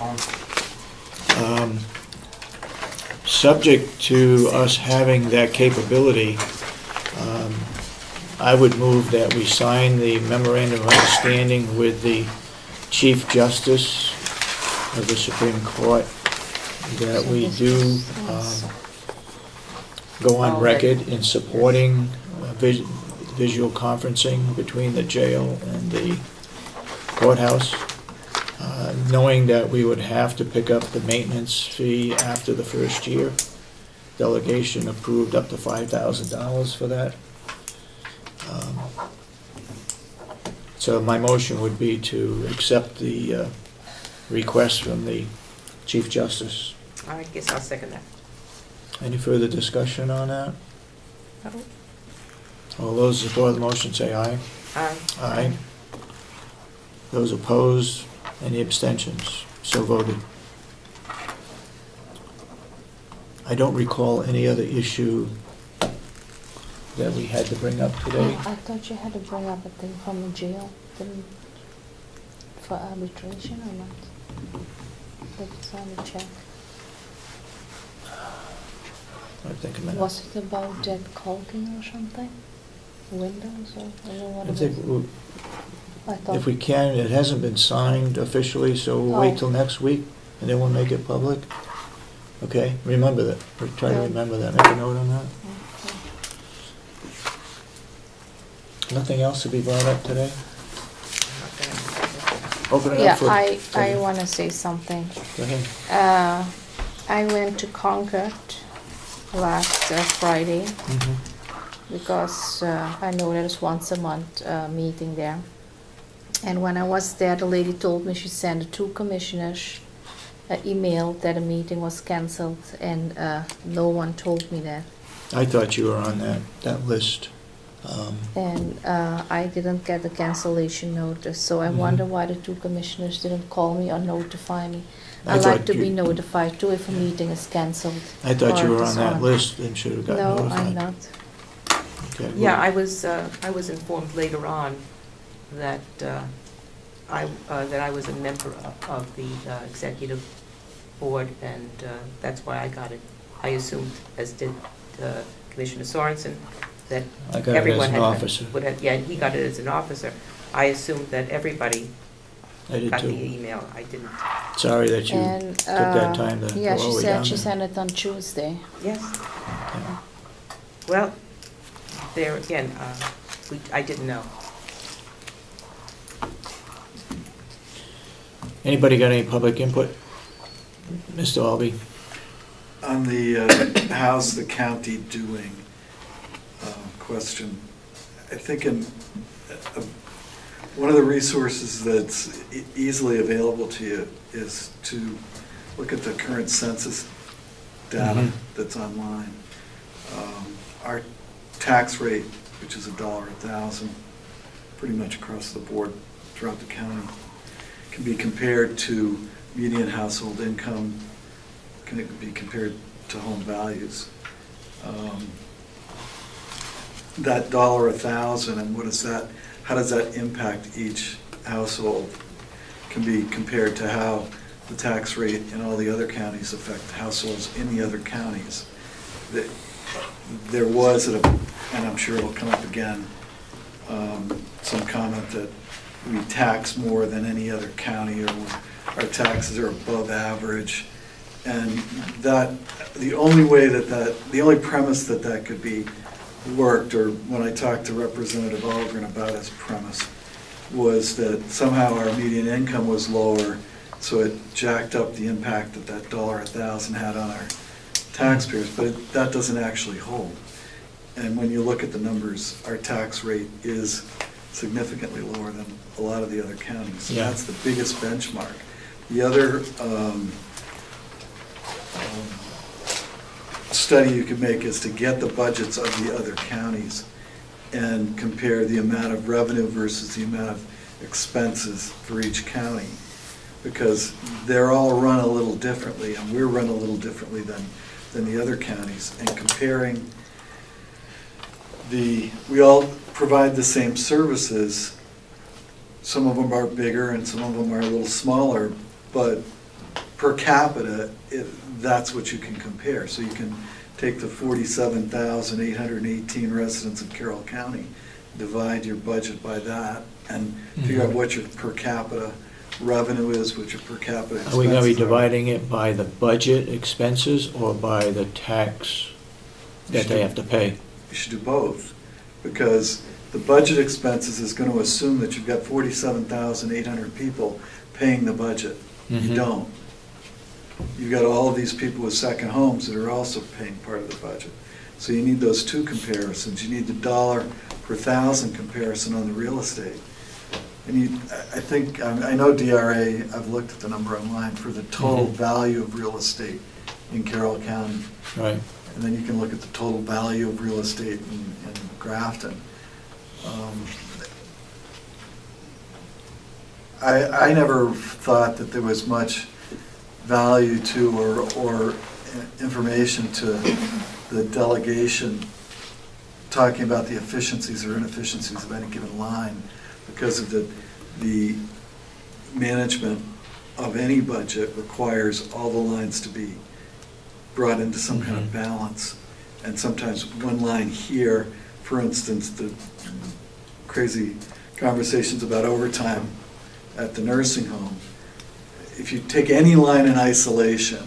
Um, Subject to us having that capability, um, I would move that we sign the memorandum of understanding with the Chief Justice of the Supreme Court, that we do um, go on record in supporting uh, vis- visual conferencing between the jail and the courthouse, uh, knowing that we would have to pick up the maintenance fee after the first year. Delegation approved up to five thousand dollars for that. Um, So my motion would be to accept the uh, request from the Chief Justice. I guess I'll second that. Any further discussion on that? No? All those in support of the motion say aye. Aye. Aye. Those opposed, any abstentions? So voted. I don't recall any other issue that we had to bring up today. I thought you had to bring up a thing from the jail, for arbitration or not? Let's on the check. I think a minute. Was it about that caulking or something? Windows or, I don't know what I it think I thought. if we can, it hasn't been signed officially, so we'll wait Oh. till next week, and then we'll make it public. Okay, remember that, Or try to Yeah. remember that, make a note on that. Nothing else to be brought up today? Okay. Open it Yeah, up for. I, for- I wanna say something. Go ahead. Uh, I went to Concord last uh, Friday Mhm. because uh, I know there's once a month uh, meeting there. And when I was there, the lady told me she sent two commissioners an email that a meeting was cancelled, and uh, no one told me that. I thought you were on that, that list. Um, And uh, I didn't get the cancellation notice, so I Mhm. wonder why the two commissioners didn't call me or notify me. I I like thought to be you- notified too if a meeting is cancelled. I thought you or were on that dishonored. list and should have gotten No, notified. I'm not. Okay, Yeah, I was, uh, I was informed later on that uh, I, uh, that I was a member of- of the uh, executive board, and uh, that's why I got it. I assumed, as did uh, Commissioner Sorensen, that I got it as everyone an had. officer. would have- Yeah, he got it as an officer. I assumed that everybody I did got the too. email. I didn't. Sorry that you And, took that uh, time to go Yeah, all she the way said down she there. sent it on Tuesday. Yes, Okay. well, there again, uh, we, I didn't know. Anybody got any public input? Mr. Albee? On the uh, how's the county doing uh, question, I think in, uh, one of the resources that's e- easily available to you is to look at the current census data Mhm. that's online. Um, Our tax rate, which is a dollar a thousand, pretty much across the board throughout the county, can be compared to median household income, can it be compared to home values? Um, That dollar a thousand, and what is that, how does that impact each household? Can be compared to how the tax rate in all the other counties affect households in the other counties. That- There was, a- and I'm sure it'll come up again, um, some comment that we tax more than any other county, or our taxes are above average. And that, the only way that that, the only premise that that could be worked, or when I talked to Representative Algren about his premise, was that somehow our median income was lower, so it jacked up the impact that that dollar a thousand had on our taxpayers, but it- that doesn't actually hold. And when you look at the numbers, our tax rate is significantly lower than a lot of the other counties. So Yeah. That's the biggest benchmark. The other um, um, study you could make is to get the budgets of the other counties and compare the amount of revenue versus the amount of expenses for each county. Because they're all run a little differently, and we're run a little differently than, than the other counties. And comparing the, we all provide the same services. Some of them are bigger and some of them are a little smaller, but per capita, it, that's what you can compare. So you can take the forty-seven thousand eight hundred and eighteen residents of Carroll County, divide your budget by that, and figure out Mhm. what your per capita revenue is, what your per capita expenses Are we gonna be dividing it by the budget expenses or by the tax that they have to pay? You should do both, because the budget expenses is gonna assume that you've got forty-seven thousand eight hundred people paying the budget. You Mhm. don't. You've got all of these people with second homes that are also paying part of the budget. So you need those two comparisons. You need the dollar per thousand comparison on the real estate. And you, I think, I know DRA, I've looked at the number online for the total Mhm. value of real estate in Carroll County. Right, And then you can look at the total value of real estate in, in Grafton. Um, I, I never thought that there was much value to or, or information to the delegation talking about the efficiencies or inefficiencies of any given line because of the, the management of any budget requires all the lines to be brought into some kind of Mhm. balance. And sometimes one line here, for instance, the crazy conversations about overtime at the nursing home. If you take any line in isolation,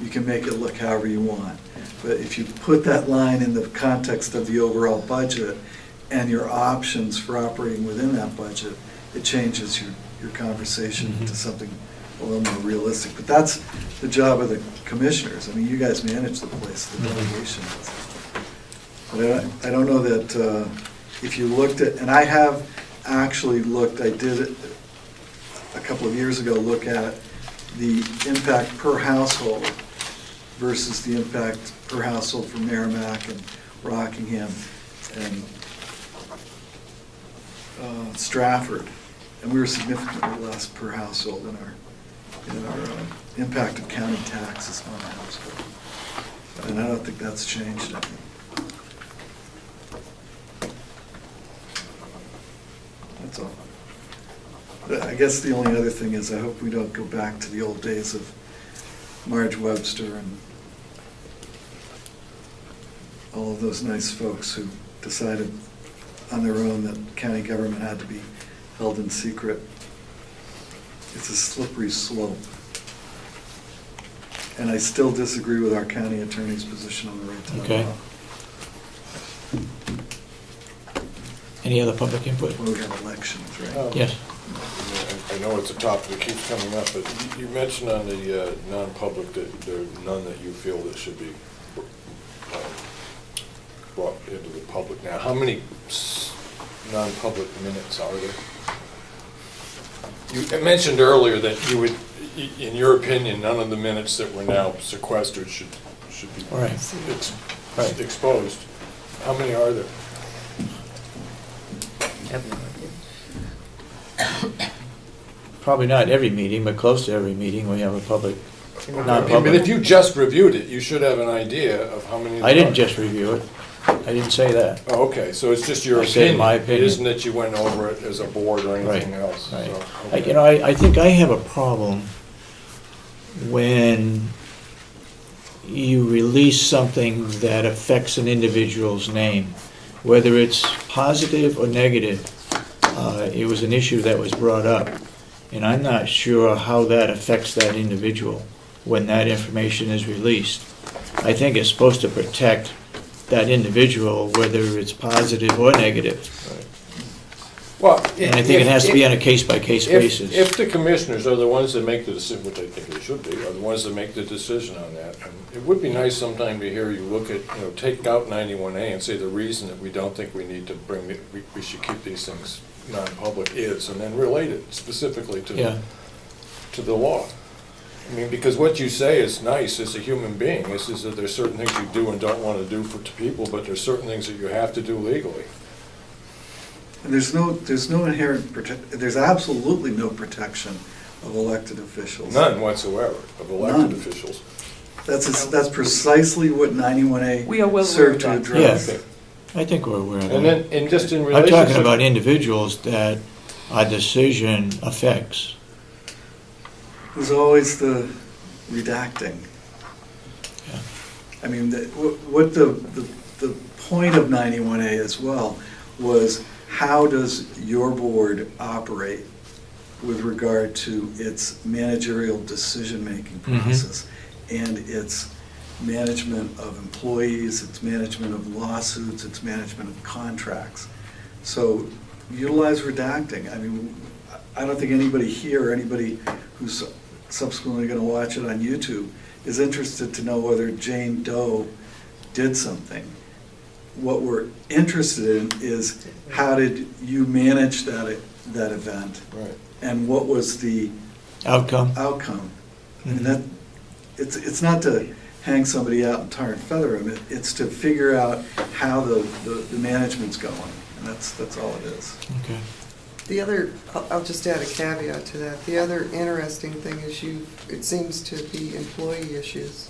you can make it look however you want. But if you put that line in the context of the overall budget and your options for operating within that budget, it changes your, your conversation Mhm. to something a little more realistic. But that's the job of the commissioners. I mean, you guys manage the place, the Mhm. delegation. But I, I don't know that, uh, if you looked at, and I have actually looked, I did it a couple of years ago, look at the impact per household versus the impact per household for Merrimack and Rockingham and uh, Strafford. And we were significantly less per household in our, in our uh, impact of county taxes on a household. And I don't think that's changed. That's all. I guess the only other thing is I hope we don't go back to the old days of Marge Webster and all of those nice folks who decided on their own that county government had to be held in secret. It's a slippery slope. And I still disagree with our county attorney's position on the right to Okay. law. any other public input? When we have elections, right? Um, Yes, I know it's a topic that keeps coming up, but you- you mentioned on the uh, non-public that there are none that you feel that should be um, brought into the public. Now, how many s- non-public minutes are there? You mentioned earlier that you would, i- in your opinion, none of the minutes that were now sequestered should, should be Right. ex- Right. exposed. How many are there? Probably not every meeting, but close to every meeting, we have a public, did. Non-public. But if you just reviewed it, you should have an idea of how many. I didn't are. just review it, I didn't say that. Oh, okay, so it's just your I said opinion? my opinion. It isn't that you went over it as a board or anything Right, else? Right. so, I- You know, I, I think I have a problem when you release something that affects an individual's name, whether it's positive or negative. Uh, It was an issue that was brought up, and I'm not sure how that affects that individual when that information is released. I think it's supposed to protect that individual, whether it's positive or negative. Right. Well. And I think it has to be on a case-by-case If- basis. If the commissioners are the ones that make the decision, which I think they should be, are the ones that make the decision on that, it would be nice sometime to hear you look at, you know, take out ninety-one A and say the reason that we don't think we need to bring, we, we should keep these things non-public is, and then relate it specifically to. Yeah. to the law. I mean, because what you say is nice as a human being, is, is that there's certain things you do and don't want to do for, to people, but there's certain things that you have to do legally. And there's no, there's no inherent protect, there's absolutely no protection of elected officials. None whatsoever of elected None. officials. That's, that's precisely what 91A We are well A aware served of to that. address. Yeah. I think we're aware of that. And then, and just in I'm relationship. talking about individuals that our decision affects. There's always the, redacting. Yeah. I mean, the- wh- what the, the, the point of 91A as well was how does your board operate with regard to its managerial decision-making Mhm. process and its management of employees, its management of lawsuits, its management of contracts. So utilize redacting. I mean, I don't think anybody here, or anybody who's subsequently going to watch it on YouTube is interested to know whether Jane Doe did something. What we're interested in is how did you manage that, that event? Right. And what was the Outcome? outcome? And Mhm. that, it's, it's not to hang somebody out and tar and feather them, it- it's to figure out how the, the the management's going, and that's, that's all it is. Okay. The other, I'll- I'll just add a caveat to that. The other interesting thing is you, it seems to be employee issues.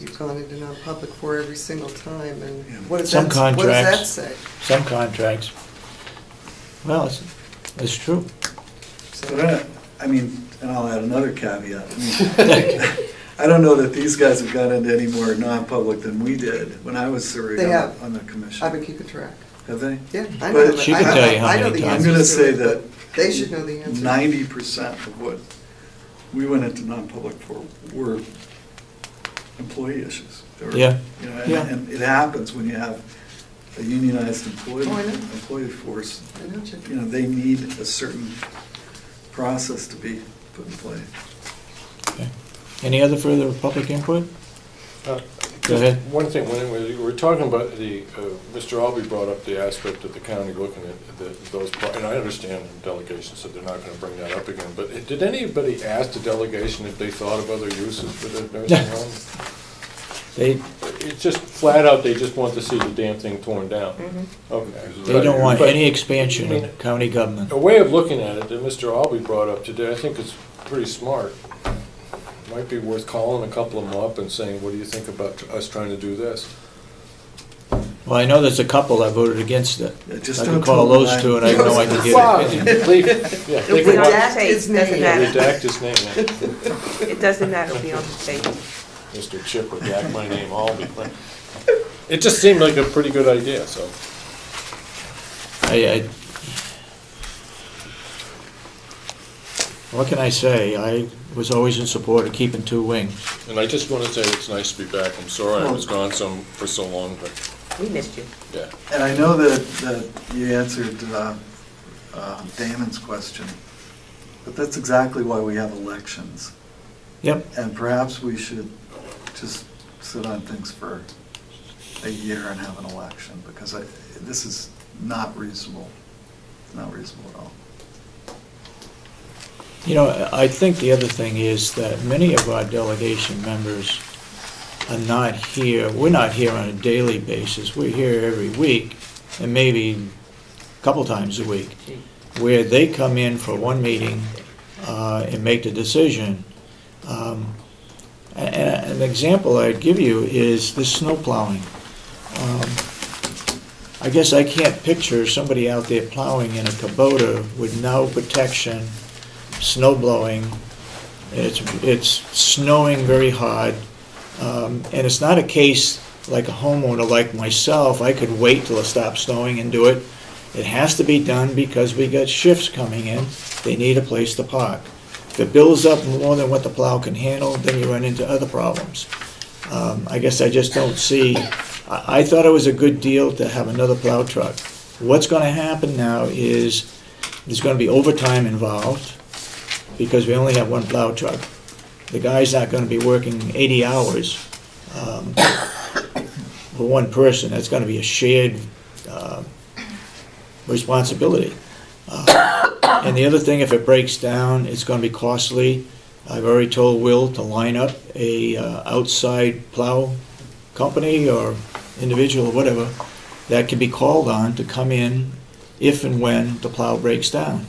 You've gone into non-public for every single time, Yeah. and what does Some that, what does that say? Some contracts. Well, it's, it's true. So- But I, I mean, and I'll add another caveat. I mean, I don't know that these guys have gone into any more non-public than we did when I was serving They on have. on the commission. I've been keeping track. Have they? Yeah, I But know. she I- can tell you how I know many the times. I'm answers gonna to say it, that but They should know the answer. Ninety percent of what we went into non-public for were employee issues. They were- Yeah. You know, and- Yeah. and it happens when you have a unionized employee, Oh, I know. employee force. I know, Chip. You know, they need a certain process to be put in place. Okay. Any other further public input? Uh, Go ahead. One thing, when we were talking about the, uh, Mr. Albee brought up the aspect of the county looking at the- those, pro- and I understand the delegation said they're not going to bring that up again, but did anybody ask the delegation if they thought of other uses for the nursing home? They, It's just flat out, they just want to see the damn thing torn down. Mhm. Okay. they don't want But any expansion of county government. A way of looking at it that Mr. Albee brought up today, I think is pretty smart. Might be worth calling a couple of them up and saying, what do you think about us trying to do this? Well, I know there's a couple that voted against it. Yeah, just I don't can call tell those two and I know I can get Well, an opinion. leave- yeah, It'll think be about- redact his doesn't name. matter. Redact his name, yeah. It doesn't matter, it'll be on the tape. Mr. Chip redact my name, Albee. It just seemed like a pretty good idea, so. I, I, what can I say? I was always in support of keeping two wings. And I just want to say it's nice to be back. I'm sorry I was gone some, for so long, but, We missed you. yeah. And I know that, that you answered uh, uh, Damon's question, but that's exactly why we have elections. Yep, And perhaps we should just sit on things for a year and have an election, because I, this is not reasonable, not reasonable at all. You know, I think the other thing is that many of our delegation members are not here, we're not here on a daily basis, we're here every week, and maybe a couple times a week, where they come in for one meeting uh, and make the decision. Um, An example I'd give you is this snow plowing. Um, I guess I can't picture somebody out there plowing in a Kubota with no protection, snow blowing, it's, it's snowing very hard, um, and it's not a case like a homeowner like myself, I could wait till it stops snowing and do it. It has to be done because we got shifts coming in, they need a place to park. It builds up more than what the plow can handle, then you run into other problems. Um, I guess I just don't see, I, I thought it was a good deal to have another plow truck. What's gonna happen now is, there's gonna be overtime involved, because we only have one plow truck. The guy's not gonna be working eighty hours, um, for one person, that's gonna be a shared, uh, responsibility. And the other thing, if it breaks down, it's gonna be costly. I've already told Will to line up a, uh, outside plow company or individual or whatever that can be called on to come in if and when the plow breaks down.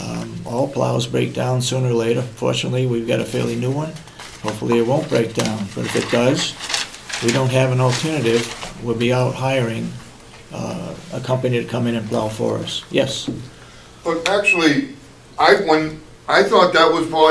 Um, All plows break down sooner or later. Fortunately, we've got a fairly new one. Hopefully, it won't break down, but if it does, we don't have an alternative. We'll be out hiring uh, a company to come in and plow for us. Yes? But actually, I, when, I thought that was part